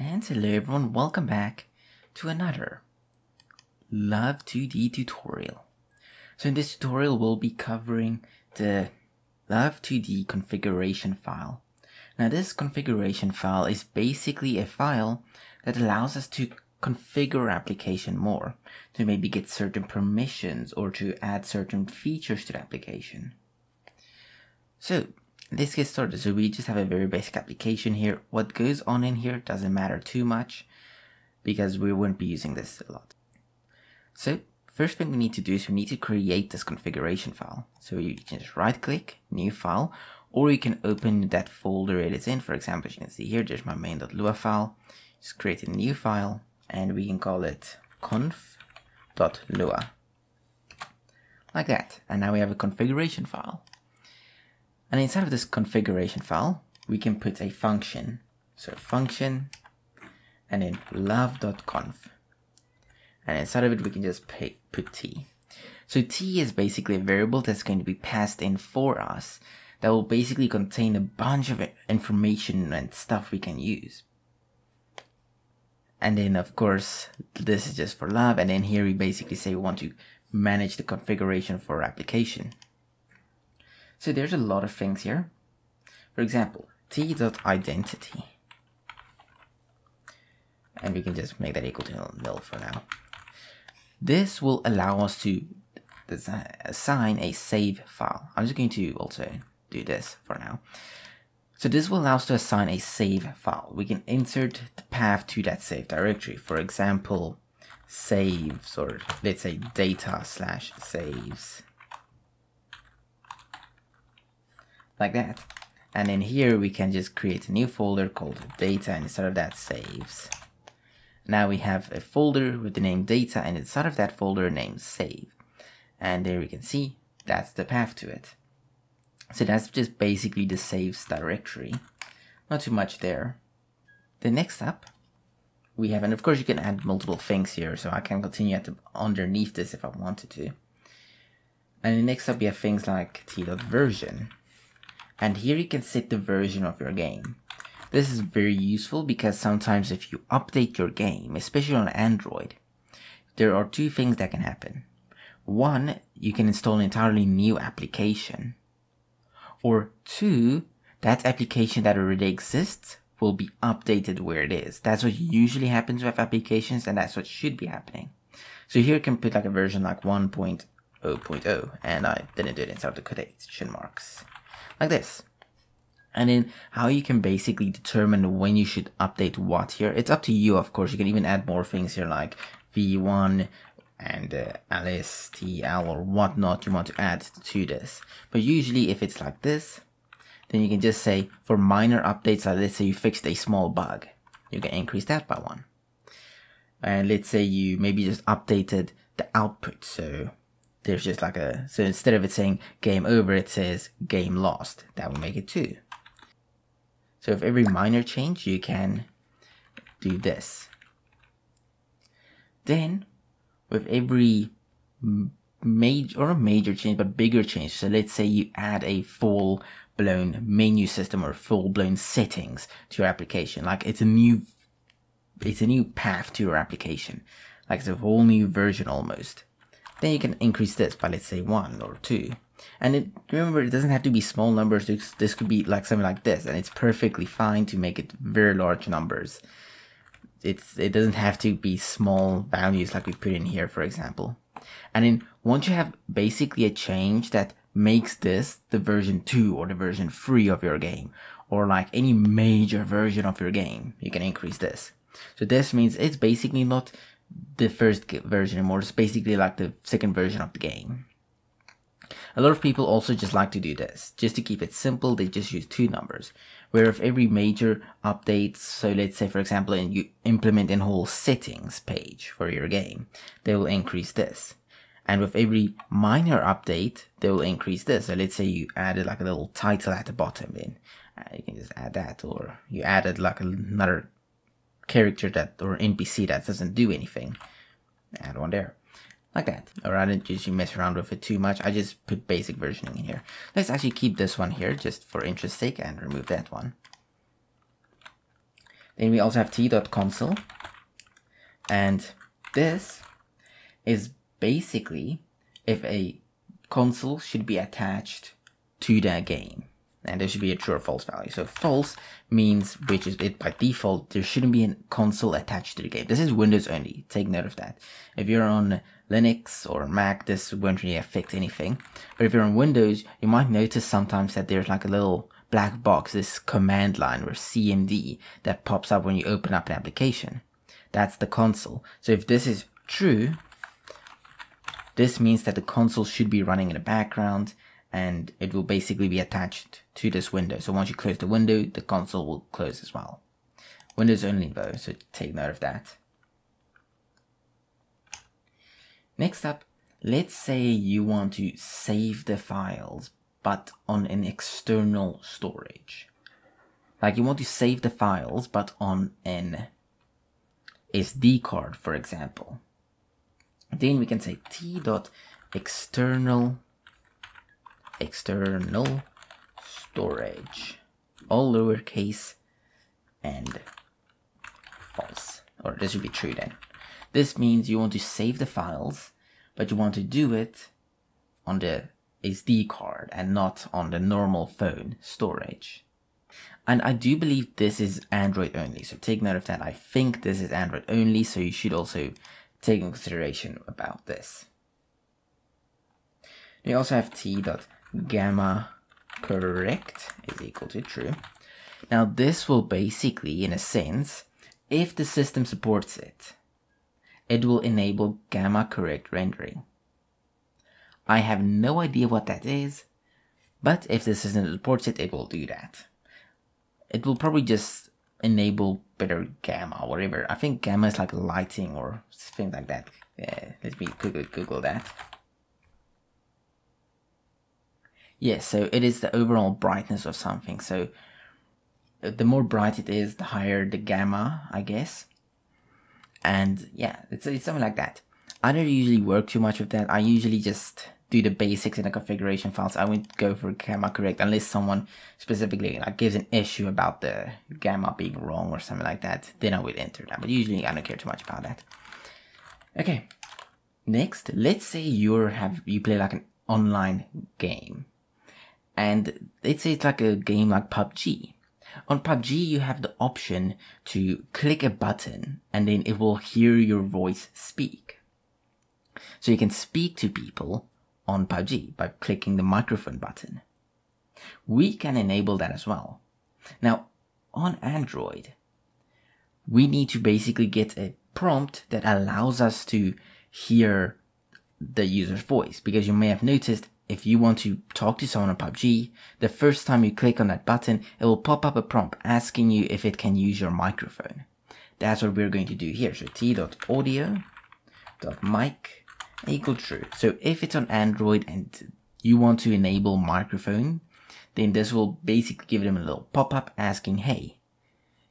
And hello everyone, welcome back to another Love 2D tutorial. So in this tutorial we'll be covering the Love 2D configuration file. Now this configuration file is basically a file that allows us to configure application more, to maybe get certain permissions or to add certain features to the application. So let's get started. So we just have a very basic application here. What goes on in here doesn't matter too much because we won't be using this a lot. So first thing we need to do is we need to create this configuration file. So you can just right click, new file, or you can open that folder it is in. For example, as you can see here, there's my main.lua file. Just create a new file and we can call it conf.lua. Like that. And now we have a configuration file. And inside of this configuration file, we can put a function. So function and then love.conf. And inside of it, we can just pay, put t. So t is basically a variable that's going to be passed in for us that will basically contain a bunch of information and stuff we can use. And then of course, this is just for love. And then here we basically say we want to manage the configuration for our application. So there's a lot of things here. For example, t.identity. And we can just make that equal to nil for now. This will allow us to assign a save file. I'm just going to also do this for now. So this will allow us to assign a save file. We can insert the path to that save directory. For example, saves or let's say data slash saves. Like that. And in here we can just create a new folder called data and instead of that saves. Now we have a folder with the name data and inside of that folder name save. And there we can see that's the path to it. So that's just basically the saves directory. Not too much there. The next up, we have, and of course you can add multiple things here, so I can continue at the, underneath this if I wanted to. And the next up we have things like t.version. And here you can set the version of your game. This is very useful because sometimes if you update your game, especially on Android, there are two things that can happen. One, you can install an entirely new application or two, that application that already exists will be updated where it is. That's what usually happens with applications and that's what should be happening. So here you can put like a version like 1.0.0 and I didn't do it inside the quotation marks. Like this. And then how you can basically determine when you should update what here. It's up to you, of course. You can even add more things here like v1 and uh, LSTL or whatnot you want to add to this. But usually if it's like this, then you can just say for minor updates, like let's say you fixed a small bug, you can increase that by one. And let's say you maybe just updated the output. So there's just like a, so instead of it saying game over, it says game lost. That will make it two. So if every minor change, you can do this. Then with every major or a major change, but bigger change. So let's say you add a full blown menu system or full blown settings to your application. Like it's a new, it's a new path to your application. Like it's a whole new version almost. Then you can increase this by let's say one or two. And it, remember, it doesn't have to be small numbers. This, this could be like something like this, and it's perfectly fine to make it very large numbers it's it doesn't have to be small values like we put in here, for example. And then once you have basically a change that makes this the version 2 or the version 3 of your game, or like any major version of your game, you can increase this. So this means it's basically not the first version anymore, it's basically like the second version of the game. A lot of people also just like to do this. Just to keep it simple, they just use two numbers. Where if every major update, so let's say for example, and you implement in whole settings page for your game, they will increase this. And with every minor update, they will increase this. So let's say you added like a little title at the bottom in, uh, you can just add that, or you added like another character that, or NPC that doesn't do anything, add one there like that. Or I didn't usually mess around with it too much. I just put basic versioning in here. Let's actually keep this one here just for interest sake and remove that one. Then we also have t.console. And this is basically if a console should be attached to the game. And there should be a true or false value. So false means, which is it by default, there shouldn't be a console attached to the game. This is Windows only. Take note of that. If you're on Linux or Mac, this won't really affect anything. But if you're on Windows, you might notice sometimes that there's like a little black box, this command line or CMD that pops up when you open up an application. That's the console. So if this is true, this means that the console should be running in the background and it will basically be attached to this window. So once you close the window, the console will close as well. Windows only though, so take note of that. Next up, let's say you want to save the files, but on an external storage. Like you want to save the files, but on an SD card, for example. Then we can say t dot external external storage, all lowercase and false, or this should be true then. This means you want to save the files, but you want to do it on the SD card and not on the normal phone storage. And I do believe this is Android only, so take note of that. I think this is Android only, so you should also take in consideration about this. We also have t.gamma correct is equal to true. Now this will basically, in a sense, if the system supports it, it will enable gamma correct rendering. I have no idea what that is, but if the system supports it, it will do that. It will probably just enable better gamma whatever. I think gamma is like lighting or things like that. Yeah, let me Google, Google that. Yeah, so it is the overall brightness of something. So uh, the more bright it is, the higher the gamma, I guess and yeah, it's, it's something like that. I don't usually work too much with that. I usually just do the basics in the configuration files. I won't go for gamma correct unless someone specifically like gives an issue about the gamma being wrong or something like that. Then I would enter that. But usually I don't care too much about that. Okay. Next, let's say you have you play like an online game. And let's say it's like a game like PUBG. On PUBG, you have the option to click a button and then it will hear your voice speak. So you can speak to people on PUBG by clicking the microphone button. We can enable that as well. Now, on Android, we need to basically get a prompt that allows us to hear the user's voice because you may have noticed if you want to talk to someone on PUBG, the first time you click on that button, it will pop up a prompt asking you if it can use your microphone. That's what we're going to do here. So t.audio.mic equal true. So if it's on Android and you want to enable microphone, then this will basically give them a little pop-up asking, hey,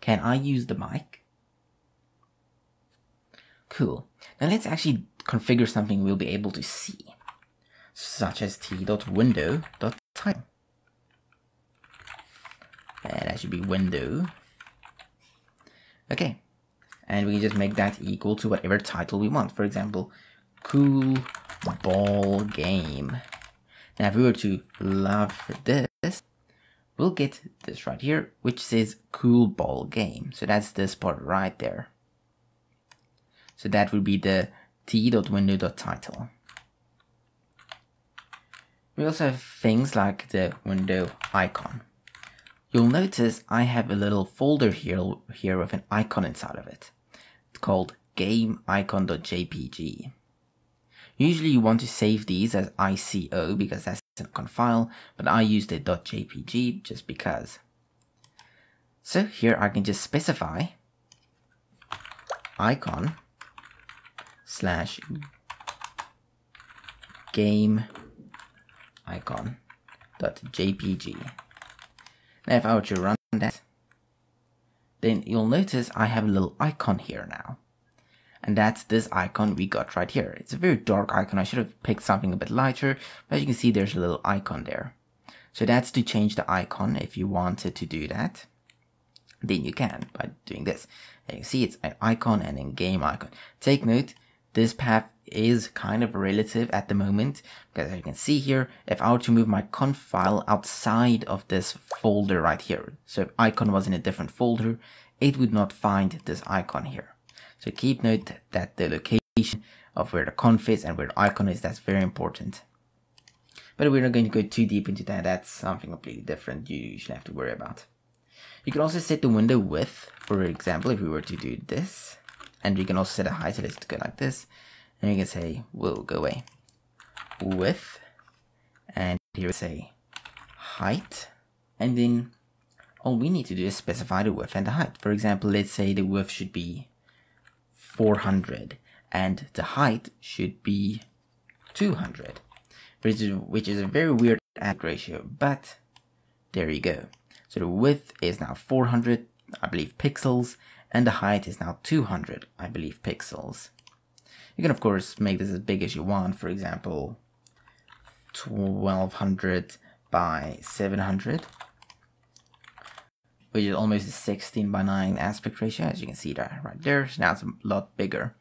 can I use the mic? Cool. Now let's actually configure something we'll be able to see such as t.window.title. And that should be window. Okay. And we just make that equal to whatever title we want. For example, cool ball game. Now if we were to love this, we'll get this right here, which says cool ball game. So that's this part right there. So that would be the t.window.title. We also have things like the window icon. You'll notice I have a little folder here, here with an icon inside of it. It's called gameicon.jpg. Usually you want to save these as ICO because that's an icon file, but I used a .jpg just because. So here I can just specify icon slash game icon.jpg. Now if I were to run that, then you'll notice I have a little icon here now. And that's this icon we got right here. It's a very dark icon. I should have picked something a bit lighter, but as you can see, there's a little icon there. So that's to change the icon if you wanted to do that. then you can by doing this. And you see it's an icon and in game icon. Take note, this path is kind of relative at the moment because as you can see here, if I were to move my conf file outside of this folder right here, so if icon was in a different folder, it would not find this icon here. So keep note that the location of where the conf is and where the icon is, that's very important. But we're not going to go too deep into that, that's something completely different you usually have to worry about. You can also set the window width, for example, if we were to do this, and we can also set a height, so let's go like this, and you can say, will go away, width, and here we say height, and then all we need to do is specify the width and the height. For example, let's say the width should be 400 and the height should be 200, which is, which is a very weird aspect ratio, but there you go. So the width is now 400, I believe, pixels, and the height is now 200, I believe, pixels. You can, of course, make this as big as you want, for example, 1200 by 700, which is almost a 16 by 9 aspect ratio, as you can see that right there. So now it's a lot bigger.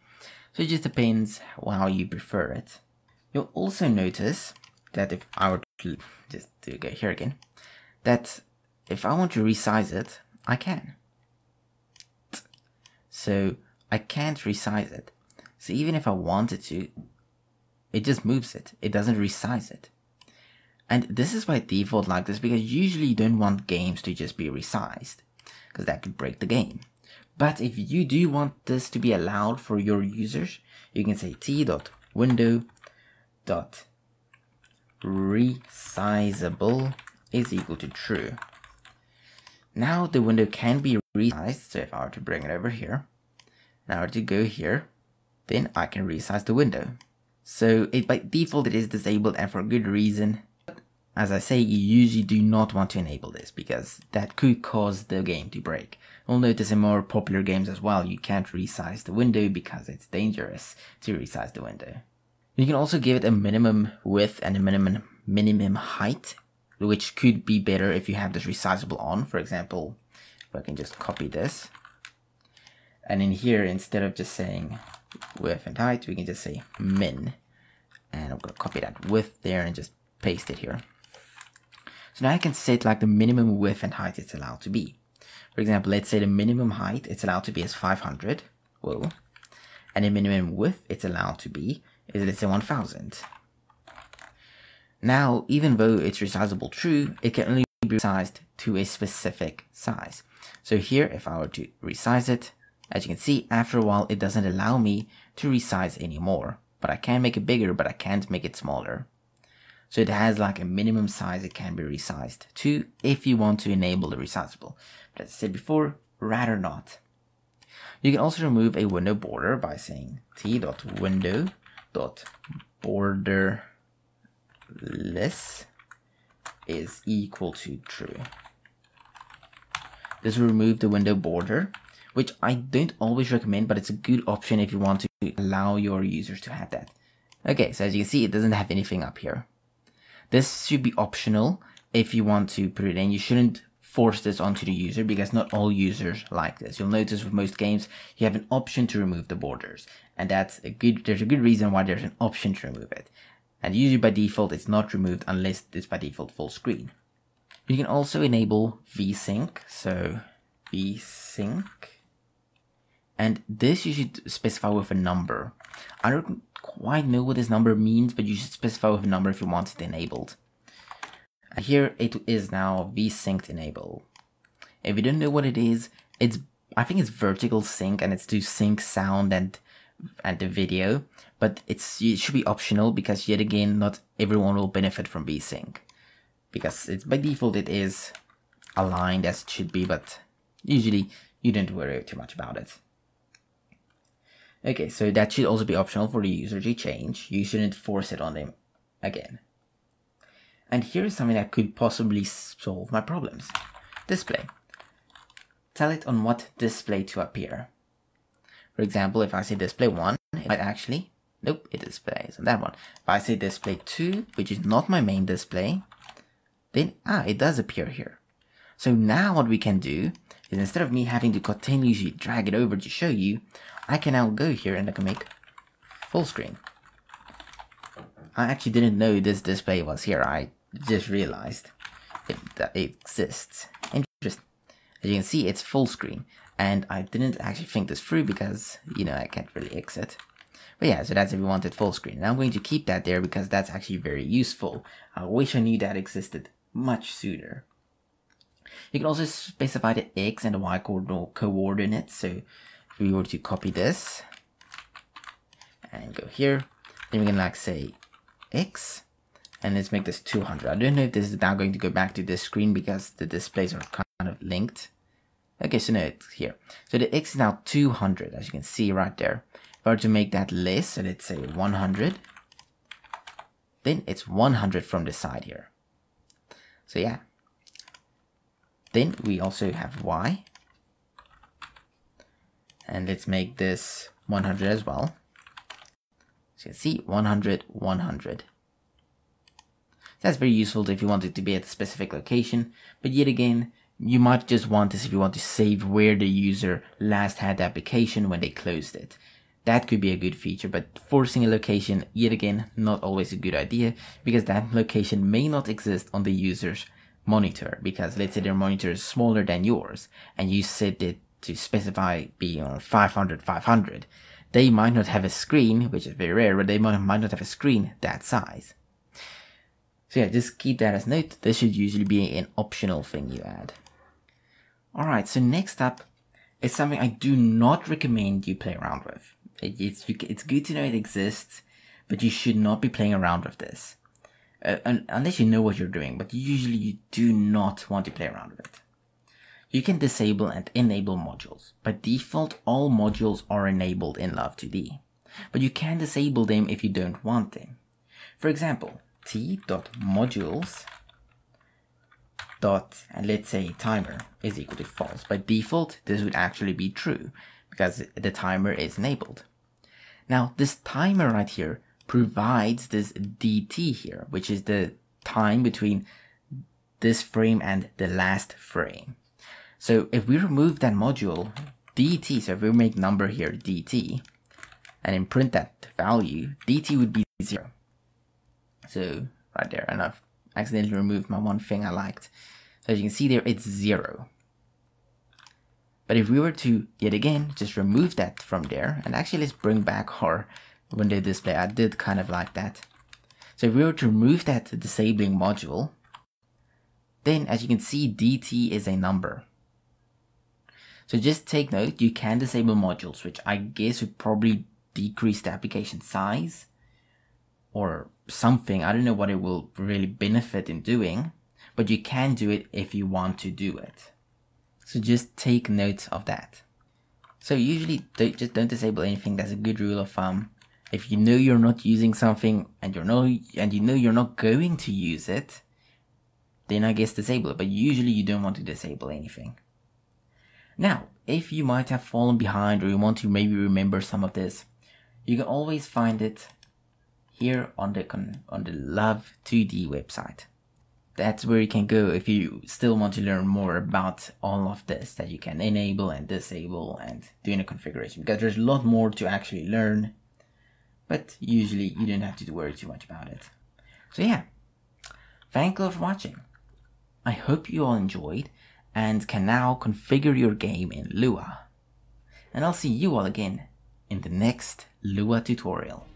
So it just depends how you prefer it. You'll also notice that if I were to just to go here again, that if I want to resize it, I can. So I can't resize it. So even if I wanted to, it just moves it. It doesn't resize it. And this is by default like this because usually you don't want games to just be resized because that could break the game. But if you do want this to be allowed for your users, you can say t.window dot resizable is equal to true. Now the window can be resized, so if I were to bring it over here, now to go here, then I can resize the window. So it by default it is disabled and for a good reason. As I say, you usually do not want to enable this because that could cause the game to break. You'll notice in more popular games as well, you can't resize the window because it's dangerous to resize the window. You can also give it a minimum width and a minimum minimum height, which could be better if you have this resizable on. For example, if I can just copy this. And in here, instead of just saying width and height, we can just say min. And I'm going to copy that width there and just paste it here. So now I can set like the minimum width and height it's allowed to be. For example, let's say the minimum height it's allowed to be is 500. Whoa. And the minimum width it's allowed to be is let's say 1000. Now, even though it's resizable true, it can only be resized to a specific size. So here, if I were to resize it, as you can see, after a while, it doesn't allow me to resize anymore. But I can make it bigger, but I can't make it smaller. So it has like a minimum size it can be resized to if you want to enable the resizable. But as I said before, rather not. You can also remove a window border by saying t.window.borderless is equal to true. This will remove the window border, which I don't always recommend, but it's a good option if you want to allow your users to have that. Okay, so as you can see, it doesn't have anything up here. This should be optional if you want to put it in. You shouldn't force this onto the user because not all users like this. You'll notice with most games, you have an option to remove the borders. And that's a good, there's a good reason why there's an option to remove it. And usually by default, it's not removed unless it's by default full screen. You can also enable VSync. So VSync. And this you should specify with a number. I don't quite know what this number means, but you should specify with a number if you want it enabled. And here it is now vSync enable. If you don't know what it is, it's I think it's vertical sync and it's to sync sound and and the video, but it's it should be optional because yet again not everyone will benefit from vSync. Because it's by default it is aligned as it should be, but usually you don't worry too much about it. Okay, so that should also be optional for the user to change. You shouldn't force it on them again. And here is something that could possibly solve my problems. Display. Tell it on what display to appear. For example, if I say display 1, it might actually, nope, it displays on that one. If I say display 2, which is not my main display, then, ah, it does appear here. So now what we can do is instead of me having to continuously drag it over to show you, I can now go here and I can make full screen. I actually didn't know this display was here. I just realized it, that it exists. Interesting. As you can see, it's full screen. And I didn't actually think this through because, you know, I can't really exit. But yeah, so that's if you wanted full screen. And I'm going to keep that there because that's actually very useful. I wish I knew that existed much sooner. You can also specify the X and the Y coordinates. So if we were to copy this and go here, then we can like say X and let's make this 200. I don't know if this is now going to go back to this screen because the displays are kind of linked. Okay, so now it's here. So the X is now 200, as you can see right there. If I were to make that less, so let's say 100, then it's 100 from the side here. So yeah. Then we also have Y. And let's make this 100 as well. So you can see 100, 100. That's very useful if you want it to be at a specific location, but yet again, you might just want this if you want to save where the user last had the application when they closed it. That could be a good feature, but forcing a location, yet again, not always a good idea, because that location may not exist on the user's monitor, because let's say their monitor is smaller than yours, and you set it to specify being on 500, 500 they might not have a screen, which is very rare, but they might, might not have a screen that size. So yeah, just keep that as note. This should usually be an optional thing you add. Alright, so next up is something I do not recommend you play around with. it's, it's good to know it exists, but you should not be playing around with this. Uh, unless you know what you're doing, but usually you do not want to play around with it. You can disable and enable modules. By default, all modules are enabled in Love2D, but you can disable them if you don't want them. For example, t.modules dot and let's say timer is equal to false. By default, this would actually be true because the timer is enabled. Now, this timer right here provides this dt here, which is the time between this frame and the last frame. So if we remove that module, dt, so if we make number here dt, and then print that value, dt would be 0. So right there, and I've accidentally removed my one thing I liked. So as you can see there, it's 0. But if we were to, yet again, just remove that from there, and actually let's bring back our window display, I did kind of like that. So if we were to remove that disabling module, then as you can see, dt is a number. So just take note, you can disable modules, which I guess would probably decrease the application size or something. I don't know what it will really benefit in doing, but you can do it if you want to do it. So just take note of that. So usually don't, just don't disable anything. That's a good rule of thumb. If you know you're not using something and you're no and you know you're not going to use it, then I guess disable it. But usually you don't want to disable anything. Now, if you might have fallen behind or you want to maybe remember some of this, you can always find it here on the on the Love 2D website. That's where you can go if you still want to learn more about all of this that you can enable and disable and do in a configuration because there's a lot more to actually learn, but usually you don't have to worry too much about it. So yeah, thank you for watching. I hope you all enjoyed and can now configure your game in Lua. And I'll see you all again in the next Lua tutorial.